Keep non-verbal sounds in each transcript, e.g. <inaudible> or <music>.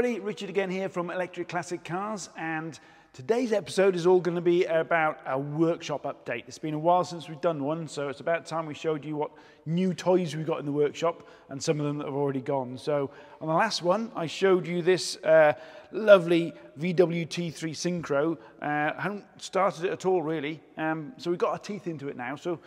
everybody, Richard again here from Electric Classic Cars and today's episode is all going to be about a workshop update. It's been a while since we've done one so it's about time we showed you what new toys we got in the workshop and some of them that have already gone. So on the last one I showed you this uh, lovely VW T3 Syncro. Uh, I haven't started it at all really um, so we've got our teeth into it now so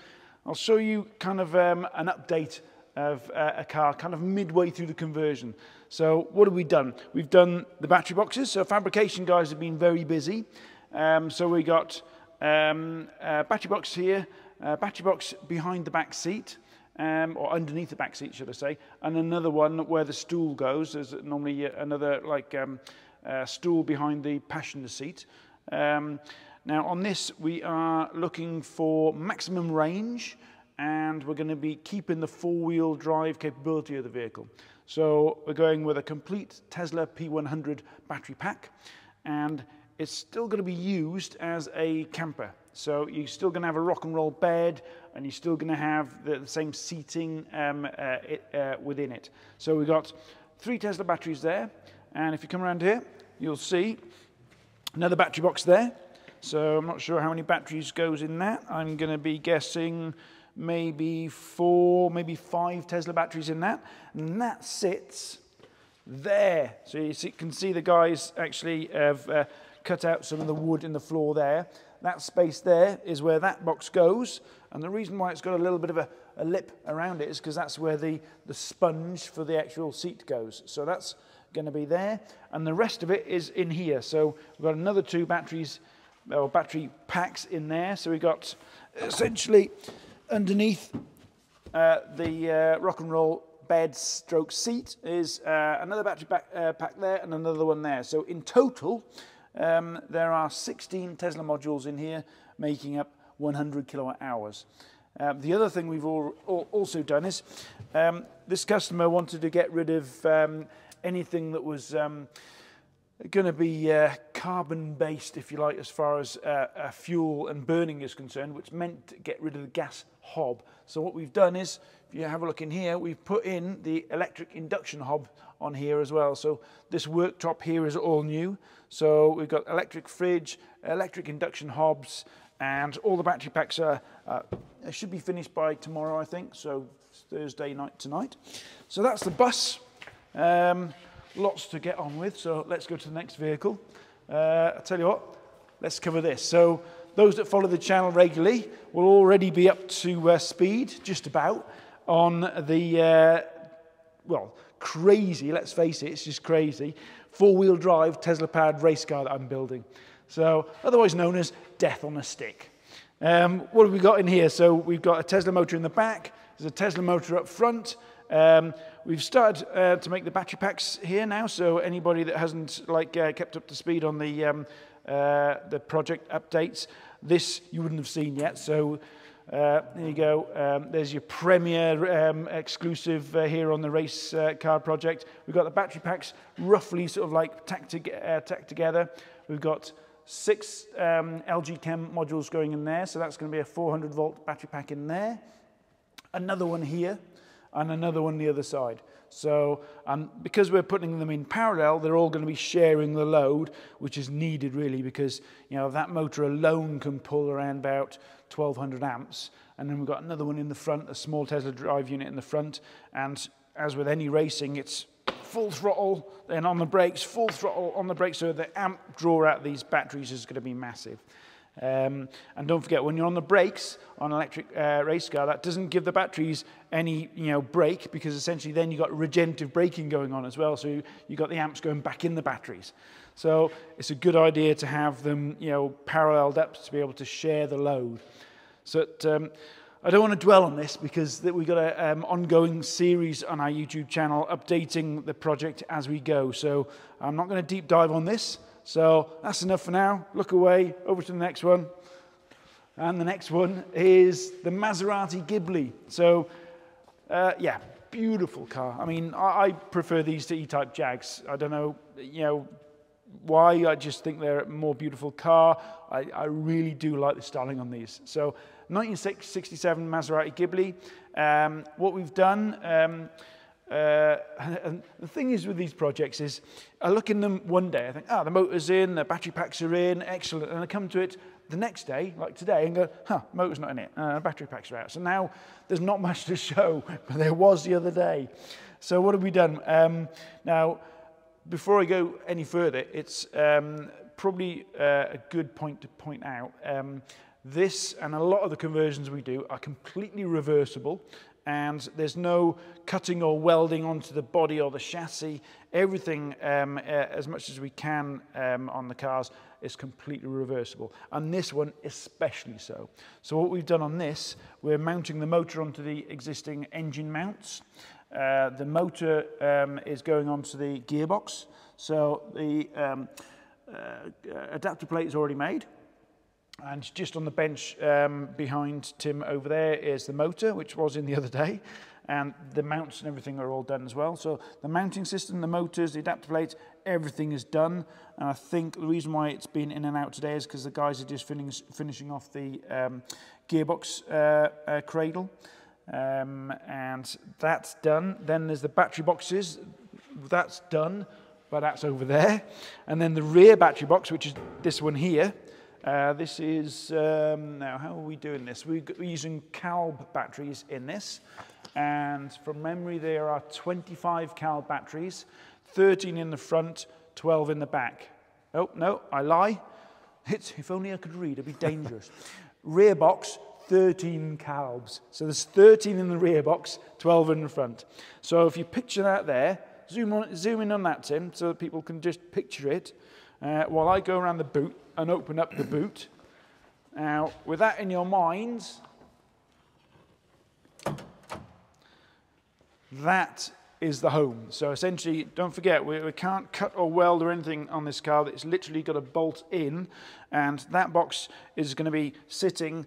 I'll show you kind of um, an update of uh, a car kind of midway through the conversion. So what have we done? We've done the battery boxes. So fabrication guys have been very busy. Um, so we got um, a battery box here, a battery box behind the back seat, um, or underneath the back seat, should I say, and another one where the stool goes. There's normally another like um, uh, stool behind the passenger seat. Um, now on this, we are looking for maximum range, and we're going to be keeping the four-wheel drive capability of the vehicle. So we're going with a complete Tesla P100 battery pack and it's still going to be used as a camper. So you're still going to have a rock and roll bed and you're still going to have the, the same seating um, uh, it, uh, within it. So we've got three Tesla batteries there and if you come around here you'll see another battery box there. So I'm not sure how many batteries goes in that. I'm going to be guessing maybe four, maybe five Tesla batteries in that. And that sits there. So you see, can see the guys actually have uh, cut out some of the wood in the floor there. That space there is where that box goes. And the reason why it's got a little bit of a, a lip around it is because that's where the, the sponge for the actual seat goes. So that's going to be there. And the rest of it is in here. So we've got another two batteries or battery packs in there. So we've got essentially underneath uh, the uh, rock and roll bed stroke seat is uh, another battery pack, uh, pack, there and another one there. So in total, um, there are 16 Tesla modules in here making up 100 kilowatt hours. Um, the other thing we've all, all also done is um, this customer wanted to get rid of um, anything that was um, going to be uh, carbon based, if you like, as far as uh, uh, fuel and burning is concerned, which meant to get rid of the gas hob. So what we've done is, if you have a look in here, we've put in the electric induction hob on here as well. So this worktop here is all new. So we've got electric fridge, electric induction hobs, and all the battery packs are, uh, should be finished by tomorrow, I think. So Thursday night tonight. So that's the bus. Um, lots to get on with, so let's go to the next vehicle. Uh, I'll tell you what, let's cover this. So those that follow the channel regularly will already be up to uh, speed, just about, on the, uh, well, crazy, let's face it, it's just crazy, four-wheel drive Tesla-powered race car that I'm building. So otherwise known as Death on a Stick. Um, what have we got in here? So we've got a Tesla motor in the back, there's a Tesla motor up front, um, we've started uh, to make the battery packs here now, so anybody that hasn't like uh, kept up to speed on the um, uh, the project updates, this you wouldn't have seen yet. So uh, there you go. Um, there's your premier um, exclusive uh, here on the race uh, car project. We've got the battery packs roughly sort of like tacked, to, uh, tacked together. We've got six um, LG Chem modules going in there, so that's going to be a 400 volt battery pack in there. Another one here and another one the other side. So um, because we're putting them in parallel, they're all going to be sharing the load, which is needed really because you know that motor alone can pull around about 1200 amps. And then we've got another one in the front, a small Tesla drive unit in the front. And as with any racing, it's full throttle, then on the brakes, full throttle on the brakes. So the amp draw out these batteries is going to be massive. Um, and don't forget, when you're on the brakes on an electric uh, race car, that doesn't give the batteries any you know, brake because essentially then you've got regenerative braking going on as well. So you, you've got the amps going back in the batteries. So it's a good idea to have them you know, paralleled up to be able to share the load. So um, I don't want to dwell on this because we've got an um, ongoing series on our YouTube channel updating the project as we go. So I'm not going to deep dive on this. So that's enough for now. Look away, over to the next one. And the next one is the Maserati Ghibli. So, uh, yeah, beautiful car. I mean, I, I prefer these to E-Type Jags. I don't know, you know, why. I just think they're a more beautiful car. I, I really do like the styling on these. So, 1967 Maserati Ghibli. Um, what we've done, um, uh, and the thing is with these projects is I look in them one day, I think, ah, oh, the motor's in, the battery packs are in, excellent. And I come to it the next day, like today, and go, huh, motor's not in it, uh, battery packs are out. So now there's not <laughs> much to show, but there was the other day. So what have we done? Um, now, before I go any further, it's um, probably uh, a good point to point out. Um, this and a lot of the conversions we do are completely reversible and there's no cutting or welding onto the body or the chassis. Everything, um, uh, as much as we can um, on the cars, is completely reversible. And this one especially so. So what we've done on this, we're mounting the motor onto the existing engine mounts. Uh, the motor um, is going onto the gearbox. So the um, uh, adapter plate is already made. And just on the bench um, behind Tim over there is the motor, which was in the <laughs> other day. And the mounts and everything are all done as well. So the mounting system, the motors, the adapter plates, everything is done. And I think the reason why it's been in and out today is because the guys are just finish, finishing off the um, gearbox uh, uh, cradle. Um, and that's done. Then there's the battery boxes. That's done, but that's over there. And then the rear battery box, which is this one here, uh, this is, um, now how are we doing this? We're using CALB batteries in this. And from memory, there are 25 CALB batteries, 13 in the front, 12 in the back. Oh, no, I lie. It's, if only I could read, it'd be dangerous. <laughs> rear box, 13 CALBs. So there's 13 in the rear box, 12 in the front. So if you picture that there, zoom, on, zoom in on that, Tim, so that people can just picture it. Uh, while I go around the boot, and open up the boot. Now, with that in your minds, that is the home. So essentially, don't forget, we, we, can't cut or weld or anything on this car. It's literally got a bolt in, and that box is going to be sitting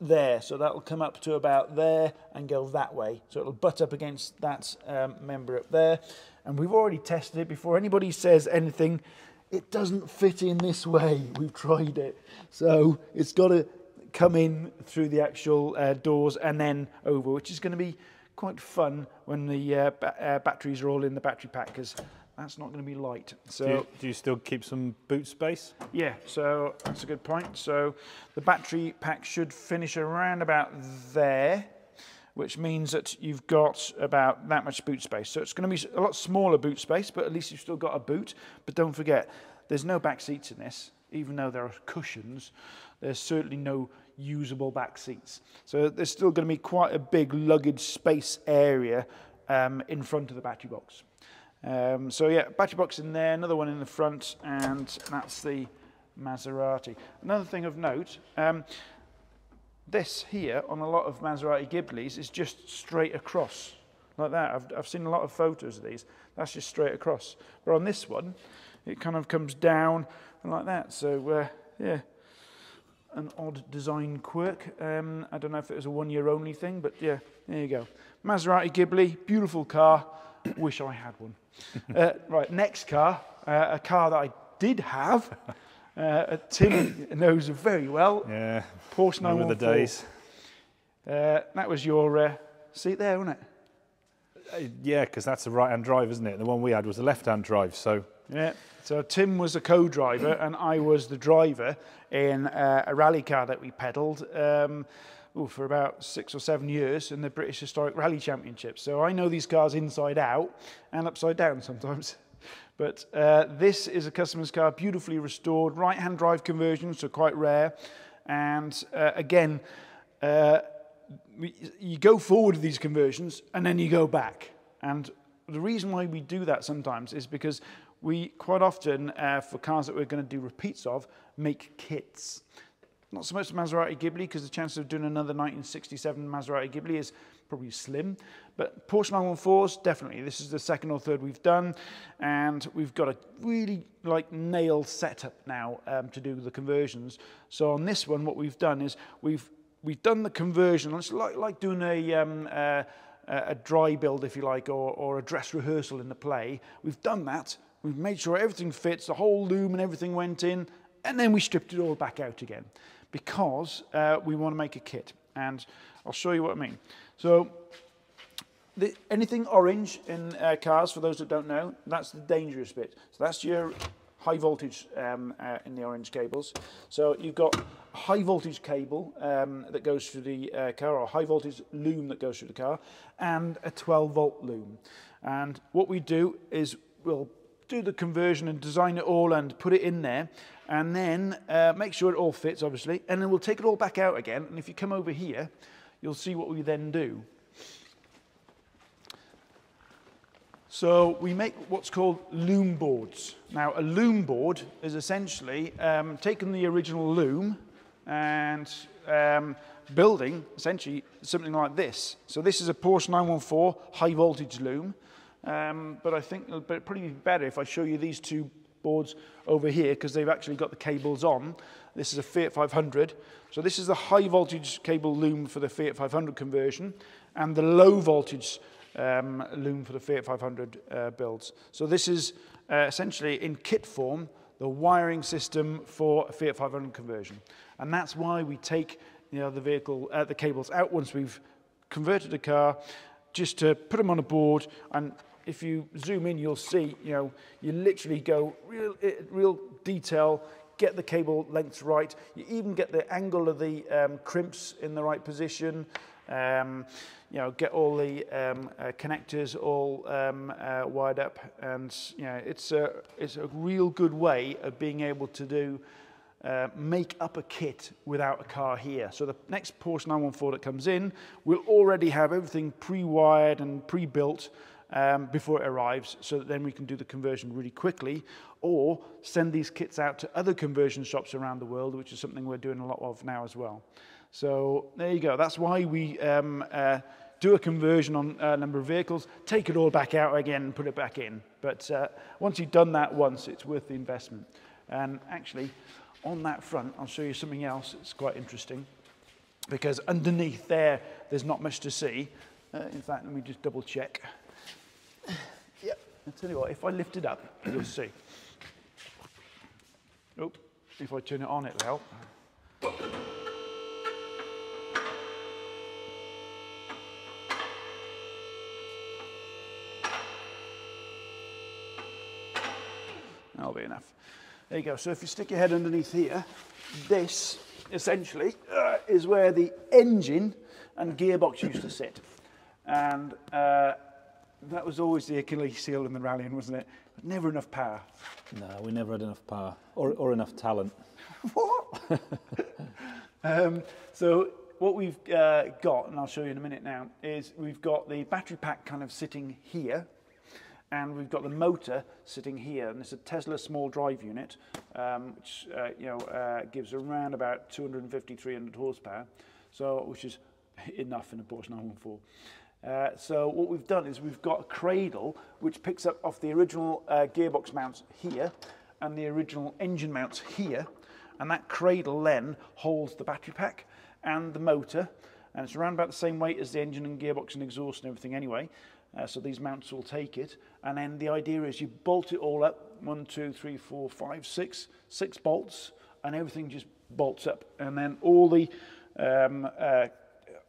there. So that'll come up to about there and go that way. So it'll butt up against that um, member up there. And we've already tested it before anybody says anything it doesn't fit in this way. <laughs> We've tried it. So it's got to come in through the actual uh, doors and then over, which is going to be quite fun when the uh, ba uh, batteries are all in the battery pack because that's not going to be light. So do you, do you, still keep some boot space? Yeah, so that's a good point. So the battery pack should finish around about there which means that you've got about that much boot space. So it's going to be a lot smaller boot space, but at least you've still got a boot. But don't forget, there's no back seats in this, even though there are cushions. There's certainly no usable back seats. So there's still going to be quite a big luggage space area um, in front of the battery box. Um, so yeah, battery box in there, another one in the front, and that's the Maserati. Another thing of note, um, this here on a lot of Maserati Ghiblis is just straight across like that. I've, I've seen a lot of photos of these. That's just straight across. But on this one, it kind of comes down and like that. So uh, yeah, an odd design quirk. Um, I don't know if it was a one year only thing, but yeah, there you go. Maserati Ghibli, beautiful car. Wish I had one. <laughs> uh, right, next car, uh, a car that I did have. Uh, Tim <coughs> knows very well. Yeah. Porsche 914. Remember the days. Uh, that was your uh, seat there, wasn't it? Uh, yeah, because that's a right-hand drive, isn't it? The one we had was a left-hand drive, so. Yeah. So Tim was a co-driver <coughs> and I was the driver in uh, a rally car that we pedalled um, ooh, for about six or seven years in the British Historic Rally Championship. So I know these cars inside out and upside down sometimes. <laughs> But uh, this is a customer's car, beautifully restored, right-hand drive conversion, so quite rare. And uh, again, uh, you go forward with these conversions and then you go back. And the reason why we do that sometimes is because we quite often, uh, for cars that we're going to do repeats of, make kits. Not so much Maserati Ghibli, because the chance of doing another 1967 Maserati Ghibli is probably slim. But Porsche 914s, definitely. This is the second or third we've done. And we've got a really like nail setup now um, to do the conversions. So on this one, what we've done is we've, we've done the conversion. It's like, like doing a, um, a dry build, if you like, or, or a dress rehearsal in the play. We've done that. We've made sure everything fits, the whole loom and everything went in, and then we stripped it all back out again because uh, we want to make a kit. And I'll show you what I mean. So the, anything orange in uh, cars, for those that don't know, that's the dangerous bit. So that's your high voltage um, uh, in the orange cables. So you've got a high voltage cable um, that goes through the uh, car, or a high voltage loom that goes through the car, and a 12 volt loom. And what we do is we'll do the conversion and design it all and put it in there, and then uh, make sure it all fits, obviously, and then we'll take it all back out again. And if you come over here, you'll see what we then do. So we make what's called loom boards. Now a loom board is essentially um, taking the original loom and um, building essentially something like this. So this is a Porsche 914 high voltage loom, um, but I think it'll probably be better if I show you these two boards over here because they've actually got the cables on. This is a Fiat 500. So this is the high voltage cable loom for the Fiat 500 conversion and the low voltage um, loom for the Fiat 500 uh, builds. So this is uh, essentially in kit form the wiring system for a Fiat 500 conversion. And that's why we take you know, the vehicle, uh, the cables out once we've converted the car, just to put them on a board. And if you zoom in, you'll see, you know, you literally go real, real detail, get the cable lengths right. You even get the angle of the um, crimps in the right position um, you know, get all the um, uh, connectors all um, uh, wired up, and you know, it's a it's a real good way of being able to do uh, make up a kit without a car here. So the next Porsche 914 that comes in will already have everything pre-wired and pre-built um, before it arrives so that then we can do the conversion really quickly or send these kits out to other conversion shops around the world, which is something we're doing a lot of now as well. So there you go. That's why we um, uh, do a conversion on a number of vehicles, take it all back out again and put it back in. But uh, once you've done that once, it's worth the investment. And actually, on that front, I'll show you something else that's quite interesting. Because underneath there, there's not much to see. Uh, in fact, let me just double check. Yep, I'll tell you what, if I lift it up, you'll see. Oh, if I turn it on, it'll help. That'll be enough. There you go. So if you stick your head underneath here, this essentially uh, is where the engine and gearbox used to sit. And uh, that was always the Achilles heel in the rallying, wasn't it? But never enough power. No, we never had enough power or, or enough talent. <laughs> what? <laughs> um, so what we've uh, got, and I'll show you in a minute now, is we've got the battery pack kind of sitting here and we've got the motor sitting here, and it's a Tesla small drive unit, um, which uh, you know uh, gives around about 250, 300 horsepower, so which is <laughs> enough in a Porsche 914. Uh, so what we've done is we've got a cradle which picks up off the original uh, gearbox mounts here and the original engine mounts here, and that cradle then holds the battery pack and the motor, and it's around about the same weight as the engine and gearbox and exhaust and everything anyway. Uh, so these mounts will take it. And then the idea is you bolt it all up, one, two, three, four, five, six, six bolts, and everything just bolts up. And then all the um, uh,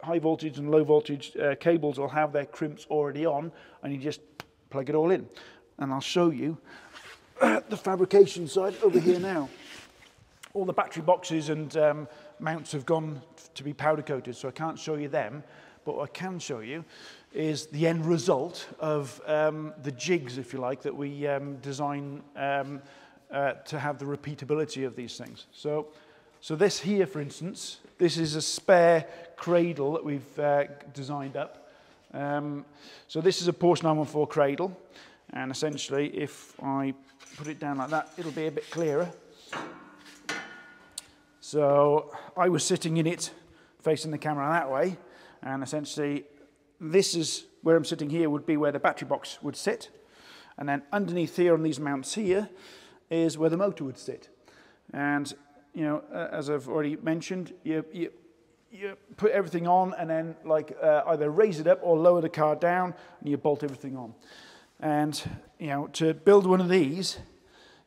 high voltage and low voltage uh, cables will have their crimps already on, and you just plug it all in. And I'll show you <coughs> the fabrication side over here now. All the battery boxes and um, mounts have gone to be powder coated, so I can't show you them. But what I can show you is the end result of um, the jigs, if you like, that we um, design um, uh, to have the repeatability of these things. So, so this here, for instance, this is a spare cradle that we've uh, designed up. Um, so this is a Porsche 914 cradle, and essentially, if I put it down like that, it'll be a bit clearer. So I was sitting in it, facing the camera that way, and essentially, this is where I'm sitting here would be where the battery box would sit. And then underneath here on these mounts here is where the motor would sit. And, you know, uh, as I've already mentioned, you, you, you put everything on and then like uh, either raise it up or lower the car down and you bolt everything on. And, you know, to build one of these,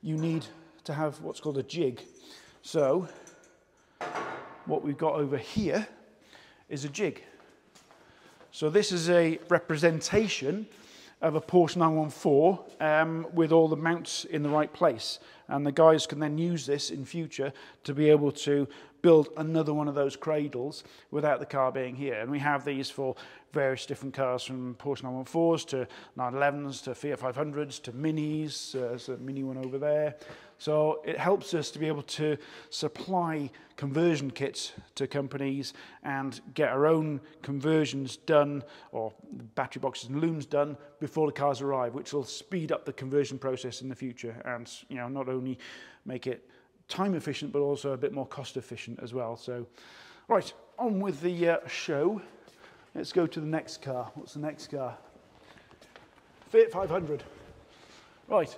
you need to have what's called a jig. So what we've got over here is a jig. So this is a representation of a Porsche 914 um, with all the mounts in the right place. And the guys can then use this in future to be able to build another one of those cradles without the car being here. And we have these for various different cars from Porsche 914s to 911s to Fiat 500s to Minis. Uh, there's a Mini one over there. So it helps us to be able to supply conversion kits to companies and get our own conversions done or battery boxes and looms done before the cars arrive, which will speed up the conversion process in the future and you know not only make it time efficient but also a bit more cost efficient as well. So right, on with the uh, show. Let's go to the next car. What's the next car? Fiat 500. Right.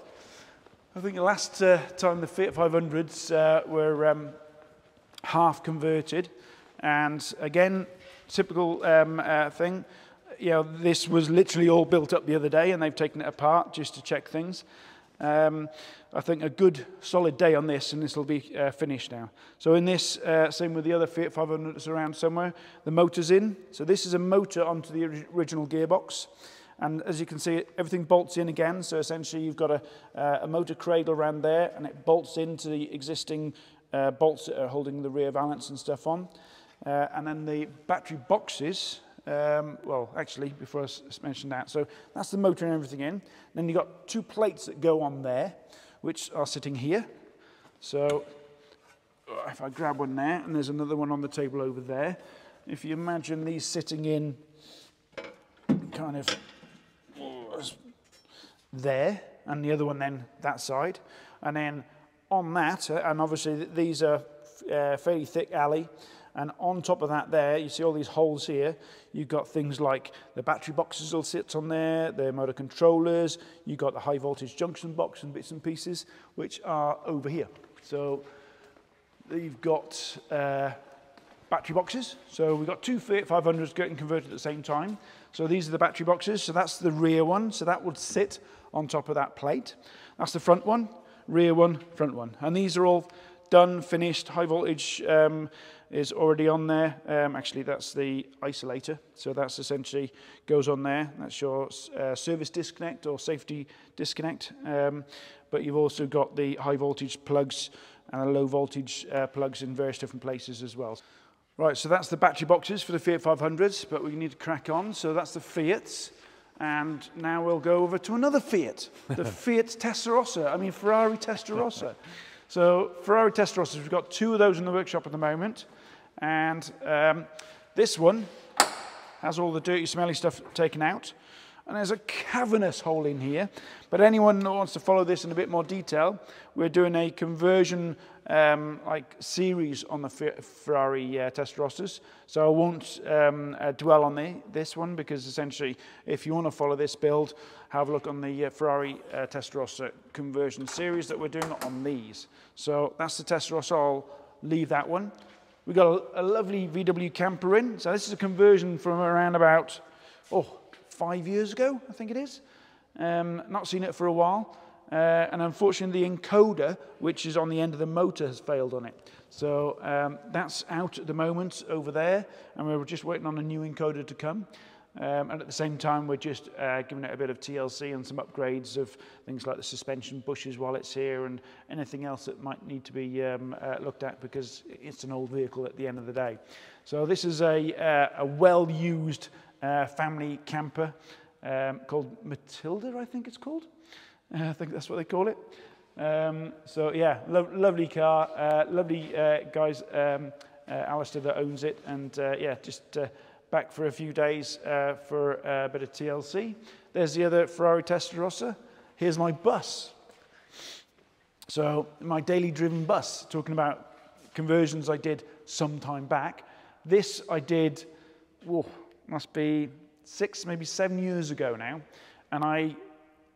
I think the last uh, time the Fiat 500s uh, were um, half converted, and again, typical um, uh, thing. You know, this was literally all built up the other day, and they've taken it apart just to check things. Um, I think a good solid day on this, and this will be uh, finished now. So in this, uh, same with the other Fiat 500 that's around somewhere, the motor's in. So this is a motor onto the original gearbox. And as you can see, everything bolts in again. So essentially, you've got a, uh, a motor cradle around there, and it bolts into the existing uh, bolts that are holding the rear valance and stuff on. Uh, and then the battery boxes um, well, actually, before I mention that, so that's the motor and everything in. Then you've got two plates that go on there, which are sitting here. So if I grab one there, and there's another one on the table over there. If you imagine these sitting in kind of there, and the other one then that side. And then on that, uh, and obviously these are uh, fairly thick alley, and on top of that there, you see all these holes here. You've got things like the battery boxes will sit on there, the motor controllers, you've got the high voltage junction box and bits and pieces, which are over here. So you've got uh, battery boxes. So we've got two Fiat 500s getting converted at the same time. So these are the battery boxes. So that's the rear one. So that would sit on top of that plate. That's the front one, rear one, front one. And these are all done, finished, high voltage um, is already on there. Um, actually, that's the isolator. So that's essentially goes on there. That's your uh, service disconnect or safety disconnect. Um, but you've also got the high voltage plugs and low voltage uh, plugs in various different places as well. Right, so that's the battery boxes for the Fiat 500s, but we need to crack on. So that's the Fiats. And now we'll go over to another Fiat, the <laughs> Fiat Testarossa. I mean, Ferrari Testarossa. So Ferrari Testarossas, we've got two of those in the workshop at the moment. And um, this one has all the dirty, smelly stuff taken out. And there's a cavernous hole in here. But anyone that wants to follow this in a bit more detail, we're doing a conversion um, like series on the Ferrari uh, Testarossas. So I won't um, uh, dwell on the, this one because essentially, if you want to follow this build, have a look on the uh, Ferrari uh, Testarossa conversion series that we're doing on these. So that's the Testarossa. I'll leave that one. We've got a, a lovely VW camper in. So this is a conversion from around about, oh, five years ago, I think it is. Um, not seen it for a while. Uh, and unfortunately, the encoder, which is on the end of the motor, has failed on it. So um, that's out at the moment over there, and we're just waiting on a new encoder to come. Um, and at the same time, we're just uh, giving it a bit of TLC and some upgrades of things like the suspension bushes while it's here and anything else that might need to be um, uh, looked at because it's an old vehicle at the end of the day. So this is a, uh, a well-used uh, family camper um, called Matilda, I think it's called. Uh, I think that's what they call it. Um, so yeah, lo lovely car, uh, lovely guys, um, Alistair that owns it, and yeah, just back for a few days uh, for a bit of TLC. There's the other Ferrari Testarossa. Here's my bus. So my daily driven bus, talking about conversions I did some time back. This I did, whoa, must be six, maybe seven years ago now, and I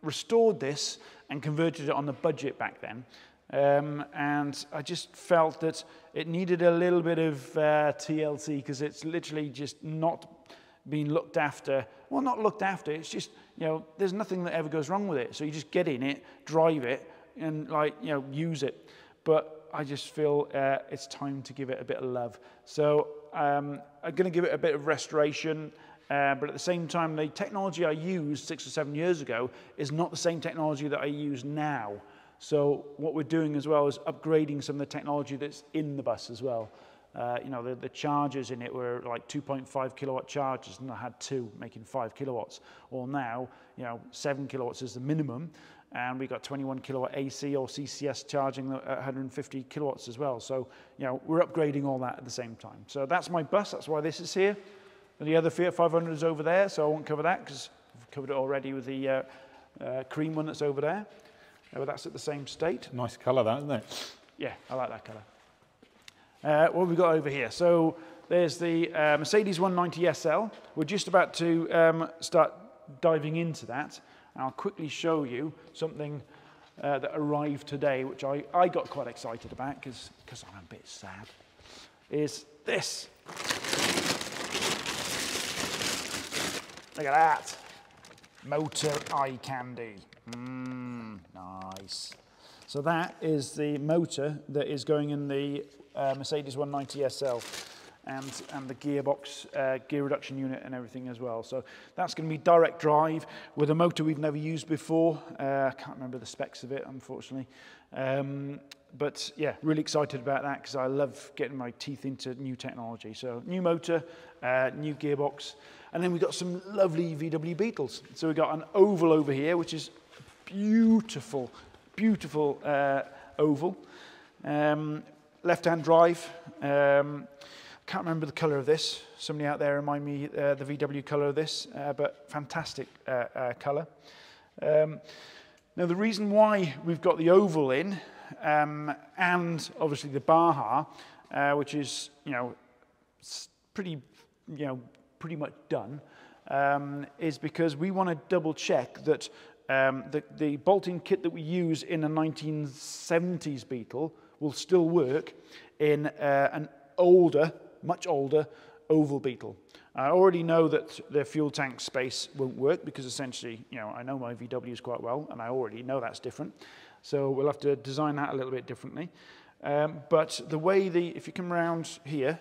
restored this and converted it on the budget back then. Um, and I just felt that it needed a little bit of uh, TLC because it's literally just not being looked after. Well, not looked after, it's just, you know, there's nothing that ever goes wrong with it. So you just get in it, drive it, and, like, you know, use it. But I just feel uh, it's time to give it a bit of love. So um, I'm going to give it a bit of restoration Uh, but at the same time, the technology I used six or seven years ago is not the same technology that I use now. So what we're doing as well is upgrading some of the technology that's in the bus as well. Uh, you know, the, the chargers in it were like 2.5 kilowatt chargers and I had two making five kilowatts. Well now, you know, seven kilowatts is the minimum and we've got 21 kilowatt AC or CCS charging at 150 kilowatts as well. So, you know, we're upgrading all that at the same time. So that's my bus, that's why this is here. And the other Fiat 500 is over there, so I won't cover that because I've covered it already with the uh, uh, cream one that's over there. That's at the same state. Nice colour that, isn't it? Yeah, I like that colour. Uh, what have we got over here? So there's the uh, Mercedes 190 SL. We're just about to um, start diving into that. And I'll quickly show you something uh, that arrived today, which I, I got quite excited about because I'm a bit sad, is this. Look at that. Motor eye candy. Mmm, nice. So that is the motor that is going in the uh, Mercedes 190 SL and, and the gearbox, uh, gear reduction unit and everything as well. So that's going to be direct drive with a motor we've never used before. Uh, I can't remember the specs of it, unfortunately. Um, but yeah, really excited about that because I love getting my teeth into new technology. So new motor, uh, new gearbox, and then we've got some lovely VW Beetles. So we've got an oval over here, which is beautiful, beautiful uh, oval. Um, left-hand drive. Um, I can't remember the colour of this. Somebody out there remind me uh, the VW colour of this, uh, but fantastic uh, uh, colour. Um, now the reason why we've got the oval in, um, and obviously the Baja, uh, which is you know pretty you know pretty much done, um, is because we want to double check that um, the, the bolting kit that we use in a 1970s Beetle will still work in uh, an older much older oval beetle. I already know that the fuel tank space won't work because essentially, you know, I know my VWs quite well and I already know that's different. So we'll have to design that a little bit differently. Um, but the way the, if you come around here,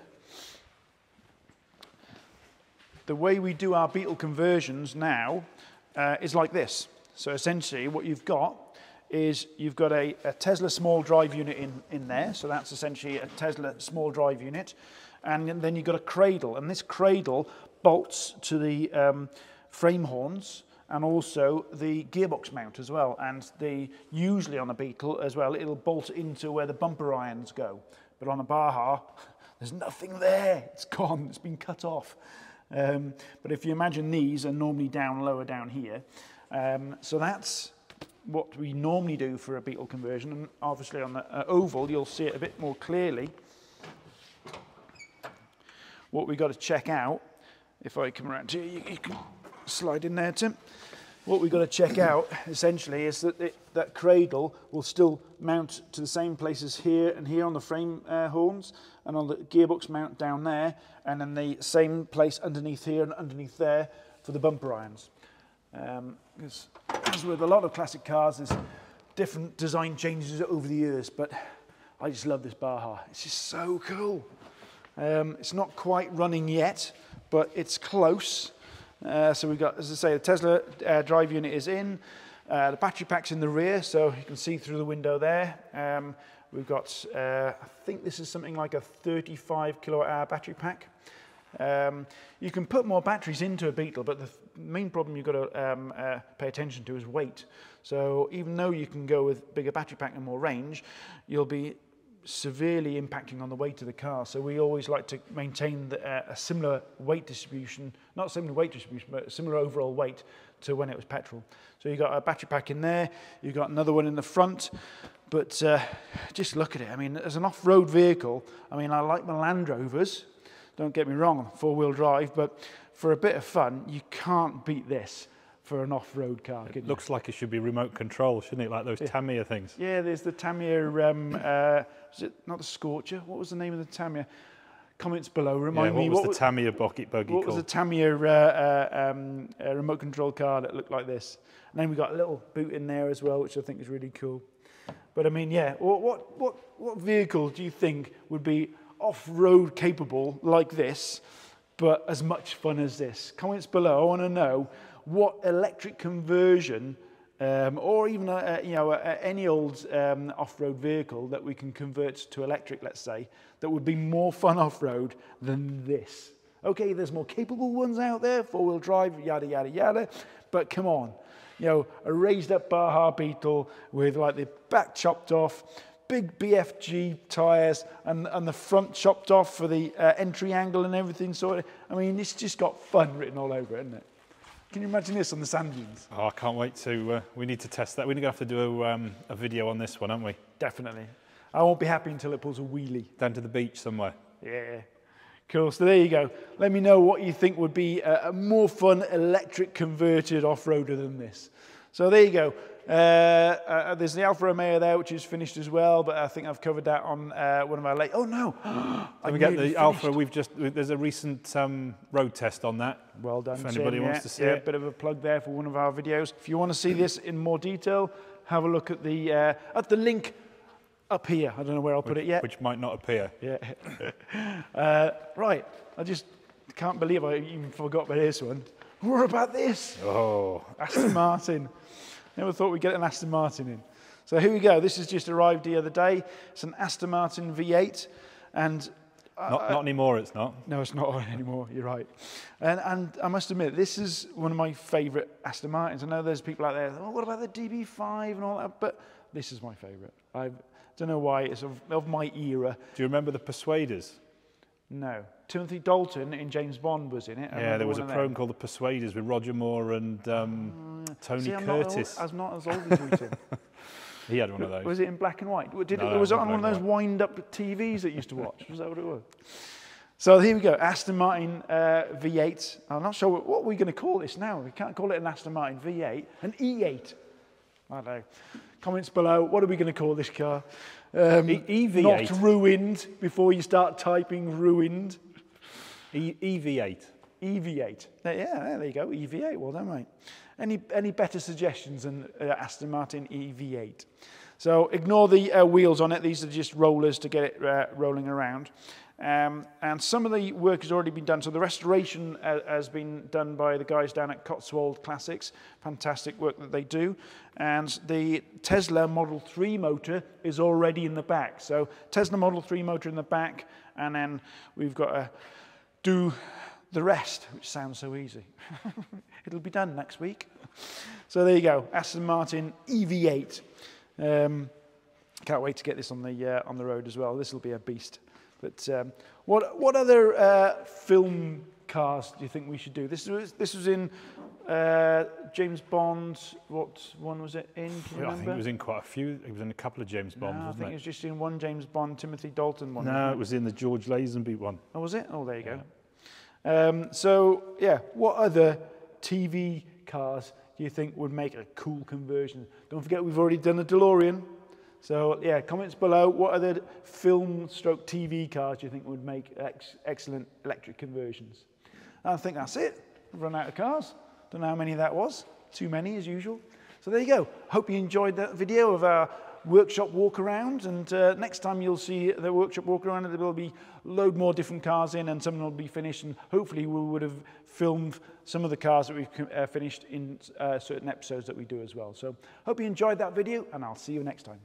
the way we do our Beetle conversions now uh, is like this. So essentially what you've got is you've got a, a Tesla small drive unit in, in there. So that's essentially a Tesla small drive unit and then you've got a cradle, and this cradle bolts to the um, frame horns and also the gearbox mount as well. And the usually on a Beetle as well, it'll bolt into where the bumper irons go. But on a Baja, <laughs> there's nothing there. It's gone. It's been cut off. Um, but if you imagine these are normally down lower down here, um, so that's what we normally do for a Beetle conversion. And obviously on the uh, oval, you'll see it a bit more clearly what we've got to check out, if I come around to you, you can slide in there, Tim. What we've got to check out, essentially, is that it, that cradle will still mount to the same places here and here on the frame uh, horns, and on the gearbox mount down there, and then the same place underneath here and underneath there for the bumper irons. Um, as with a lot of classic cars, there's different design changes over the years, but I just love this Baja. It's just so cool. Um, it's not quite running yet, but it's close. Uh, so we've got, as I say, the Tesla uh, drive unit is in. Uh, the battery pack's in the rear, so you can see through the window there. Um, we've got, uh, I think this is something like a 35 kilowatt hour battery pack. Um, you can put more batteries into a Beetle, but the main problem you've got to um, uh, pay attention to is weight. So even though you can go with bigger battery pack and more range, you'll be severely impacting on the weight of the car. So we always like to maintain the, uh, a similar weight distribution, not similar weight distribution, but similar overall weight to when it was petrol. So you've got a battery pack in there, you've got another one in the front, but uh, just look at it. I mean, as an off-road vehicle, I mean, I like my Land Rovers, don't get me wrong, four-wheel drive, but for a bit of fun, you can't beat this for an off-road car. It looks you? like it should be remote control, shouldn't it? Like those yeah. Tamiya things. Yeah, there's the Tamiya. Um, uh, is it not the Scorcher? What was the name of the Tamiya? Comments below. Remind yeah, what me. Was what was the Tamiya bucket buggy What called? was the Tamiya uh, uh, um, uh, remote control car that looked like this? And then we got a little boot in there as well, which I think is really cool. But I mean, yeah, what what what, what vehicle do you think would be off-road capable like this? but as much fun as this? Comments below. I want to know what electric conversion um, or even a, a, you know a, any old um, off-road vehicle that we can convert to electric, let's say, that would be more fun off-road than this. Okay, there's more capable ones out there, four-wheel drive, yada yada yada, but come on, you know, a raised-up Baja Beetle with like the back chopped off, big BFG tyres and, and the front chopped off for the uh, entry angle and everything of. I mean, it's just got fun written all over it, isn't it? Can you imagine this on the sand dunes? Oh, I can't wait to, uh, we need to test that. We're going to have to do a, um, a video on this one, aren't we? Definitely. I won't be happy until it pulls a wheelie. Down to the beach somewhere. Yeah. Cool. So there you go. Let me know what you think would be a, a more fun electric converted off-roader than this. So there you go. Uh, uh, there's the Alfa Romeo there, which is finished as well, but I think I've covered that on uh, one of our late. Oh no! Let me get the Alfa. We've just there's a recent um, road test on that. Well done. If anybody Tim, wants yeah, to see yeah, it, bit of a plug there for one of our videos. If you want to see this in more detail, have a look at the uh, at the link up here. I don't know where I'll put it yet. which might not appear. Yeah. <laughs> uh, right. I just can't believe I even forgot about this one. What about this? Oh, Aston Martin. Never thought we'd get an Aston Martin in. So here we go. This has just arrived the other day. It's an Aston Martin V8. And uh, not, not anymore. It's not. no, it's not <laughs> anymore. You're right. And, and I must admit, this is one of my favourite Aston Martins. I know there's people out there, oh, what about the DB5 and all that? But this is my favourite. I don't know why. It's of, of my era. Do you remember the Persuaders? No. Timothy Dalton in James Bond was in it. I yeah, there was a program called the Persuaders with Roger Moore and um, Tony See, I'm not, Curtis. old, I'm not as old as you, Tim. <laughs> he had one of those. Was it in black and white? Did No, it, was it on one of those wind-up TVs that you used to watch? Was that what it was? <laughs> So here we go, Aston Martin uh, V8. I'm not sure what, what we're going to call this now. We can't call it an Aston Martin V8, an E8. I don't know. Comments below. What are we going to call this car? Um, E- EV8. Not ruined before you start typing ruined. E- EV8. EV8. There- Yeah, there you go. EV8. Well done, mate. Any, any better suggestions than uh, Aston Martin EV8? So ignore the uh, wheels on it. These are just rollers to get it uh, rolling around. Um, and some of the work has already been done. So the restoration uh, has been done by the guys down at Cotswold Classics. Fantastic work that they do. And the Tesla Model 3 motor is already in the back. So Tesla Model 3 motor in the back. And then we've got to do the rest, which sounds so easy. <laughs> It'll be done next week. So there you go, Aston Martin EV8. Um, can't wait to get this on the uh, on the road as well. This will be a beast. But um, what what other uh, film cars do you think we should do? This was this was in uh, James Bond. What one was it in? Can you I think it was in quite a few. It was in a couple of James Bonds, no, I think it? it was just in one James Bond, Timothy Dalton one. no, it was in the George Lazenby one. Oh, was it? Oh, there you go. Um, so, yeah, what other TV cars do you think would make a cool conversion? Don't forget, we've already done a DeLorean. So, yeah, comments below. What other film stroke TV cars do you think would make ex- excellent electric conversions? I think that's it. We've run out of cars. Don't know how many that was. Too many, as usual. So there you go. Hope you enjoyed that video of our workshop walk around. And uh, next time you'll see the workshop walk around, there will be load more different cars in, and some will be finished. And hopefully, we would have filmed some of the cars that we've uh, finished in uh, certain episodes that we do as well. So hope you enjoyed that video, and I'll see you next time.